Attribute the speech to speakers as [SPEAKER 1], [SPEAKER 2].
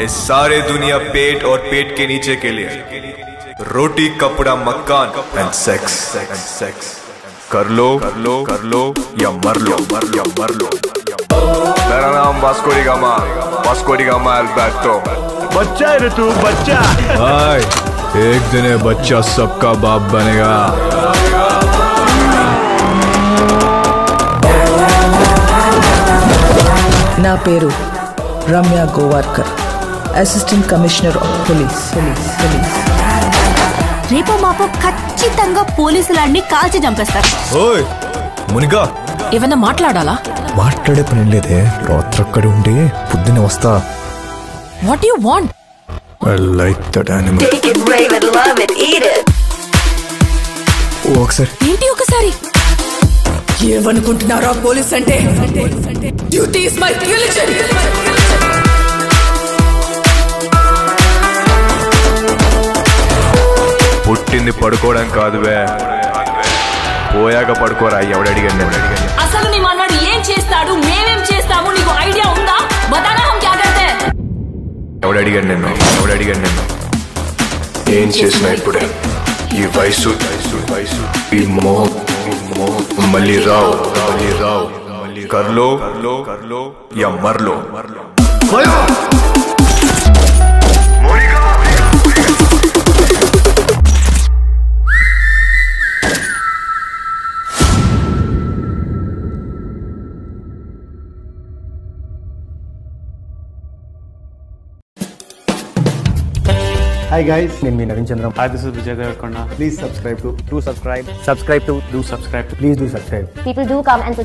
[SPEAKER 1] इस सारे दुनिया पेट और पेट के नीचे के लिए रोटी कपड़ा मकान एंड सेक्स एंड सेक्स कर लो कर लो कर लो या मर लो मर लो मर लो मेरा नाम Vasco da Gama Vasco da Gama Alberto
[SPEAKER 2] बच्चा है रे तू बच्चा
[SPEAKER 1] हाय एक दिन ये बच्चा सबका बाप बनेगा
[SPEAKER 3] నా పేరు Ramya Gowariker assistant commissioner of police police police
[SPEAKER 4] రేపో మాపో ఖచ్చితంగా పోలీసులాడిని కాల్చి చంపేస్తారు.
[SPEAKER 1] ఓయ్ మునిగా.
[SPEAKER 5] ఏమన్నా మాట్లాడాలా?
[SPEAKER 6] మాట్లాడే పని లేదే. రాత్రి అక్కడ ఉండి పొద్దున వస్తా.
[SPEAKER 5] What you want
[SPEAKER 6] I like that animal
[SPEAKER 7] Take it, rave it, love it, eat it.
[SPEAKER 6] ఒకసారి.
[SPEAKER 5] ఏంటి ఒకసారి?
[SPEAKER 3] ఏమనుకుంటున్నారా పోలీస్ అంటే? డ్యూటీ ఇస్ మై రిలీజన్
[SPEAKER 1] పుట్టింది పడుకోవడం కాదువే పోయాక పడుకోరా ఎవడడిగాడు నేను
[SPEAKER 5] అసలు నీ మనవాడు ఏం చేస్తాడు? మేమేం చేస్తాము? నీకు ఐడియా ఉందా? బతానా హం క్యా కర్తే?
[SPEAKER 1] ఎవడడిగాడు నిన్ను? ఎవడడిగాడు నిన్ను? ఏం చేసినా ఇప్పుడే. ఈ వయసు వయసు ఈ మోహం మోహం మళ్ళీ రావు మళ్ళీ రావు. కర్లో కర్లో కర్లో యా మర్లో
[SPEAKER 2] హాయ్ గైస్ నేను మీ Naveen Chandra
[SPEAKER 8] Hi, this is Vijay Devarkonda.
[SPEAKER 2] Please subscribe to
[SPEAKER 8] Do subscribe. Subscribe to. Do subscribe to.
[SPEAKER 2] Please do subscribe
[SPEAKER 7] People do come and